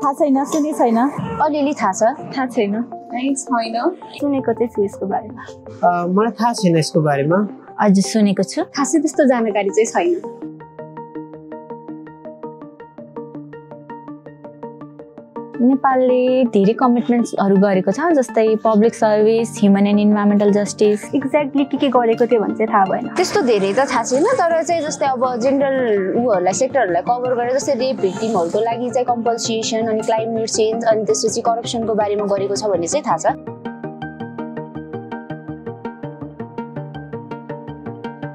थाहा छैन सुने छैन। अलिअलि थाहा छ। थाहा छैन। छैन सुनेको चाहिँ छु यसको बारेमा। मलाई थाहा छैन यसको बारेमा। हजुर सुनेको छु। खासै त्यस्तो जानकारी चाहिँ छैन। नेपालले धेरै कमिटमेन्ट्सहरू गरेको छ जस्तै public service human and environmental justice exactly के के गरेको थियो भने चाहिँ थाहा भएन। त्यस्तो धेरै त थाहा छैन तर चाहिँ जस्तै अब जेनरल उहरूलाई सेक्टरहरूलाई कभर गरेर जस्तै रेप भिक्टिमहरूको लागि चाहिँ कम्पल्सिएसन अनि क्लाइमेट चेन्ज अनि त्यसपछि करप्सनको बारेमा गरेको छ भन्ने चाहिँ थाहा छ।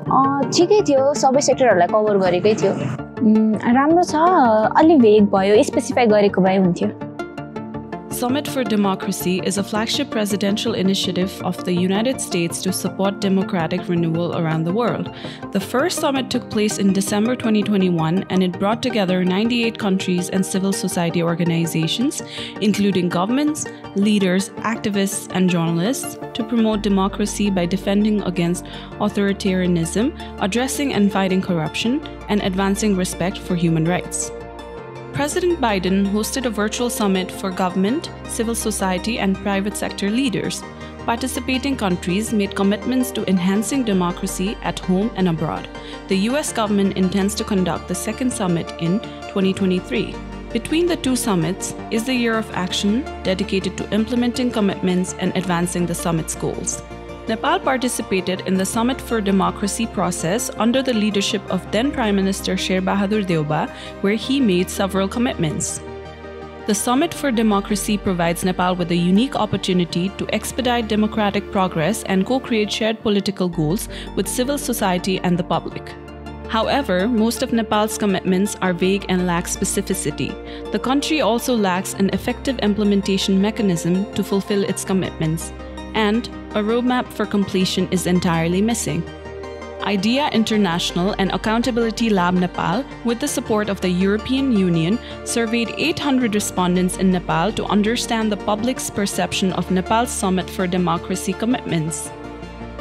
अँ, ठिकै थियो सबै सेक्टरहरूलाई कभर गरेकै थियो। राम्रो छ अलि भेग भयो स्पेसिफाई गरेको भए हुन्थ्यो। Summit for Democracy is a flagship presidential initiative of the United States to support democratic renewal around the world. The first summit took place in December 2021 and it brought together 98 countries and civil society organizations, including governments, leaders, activists, and journalists, to promote democracy by defending against authoritarianism, addressing and fighting corruption, and advancing respect for human rights. President Biden hosted a virtual summit for government, civil society, and private sector leaders. Participating countries made commitments to enhancing democracy at home and abroad. The US government intends to conduct the second summit in 2023. Between the two summits is the year of action dedicated to implementing commitments and advancing the summit's goals. Nepal participated in the Summit for Democracy process under the leadership of then Prime Minister Sher Bahadur Deuba, where he made several commitments. The Summit for Democracy provides Nepal with a unique opportunity to expedite democratic progress and co create shared political goals with civil society and the public. However, most of Nepal's commitments are vague and lack specificity. The country also lacks an effective implementation mechanism to fulfill its commitments, and a roadmap for completion is entirely missing. IDEA International and Accountability Lab Nepal, with the support of the European Union, surveyed 800 respondents in Nepal to understand the public's perception of Nepal's Summit for Democracy commitments.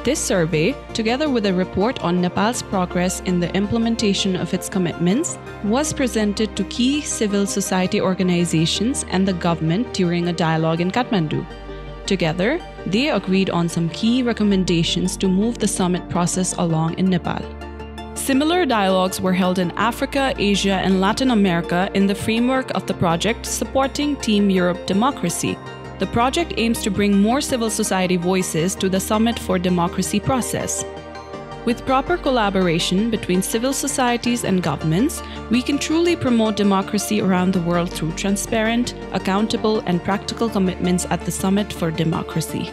This survey, together with a report on Nepal's progress in the implementation of its commitments, was presented to key civil society organizations and the government during a dialogue in Kathmandu. Together, they agreed on some key recommendations to move the summit process along in Nepal. Similar dialogues were held in Africa, Asia, and Latin America in the framework of the project supporting Team Europe Democracy. The project aims to bring more civil society voices to the Summit for Democracy process. With proper collaboration between civil societies and governments, we can truly promote democracy around the world through transparent, accountable, and practical commitments at the Summit for Democracy.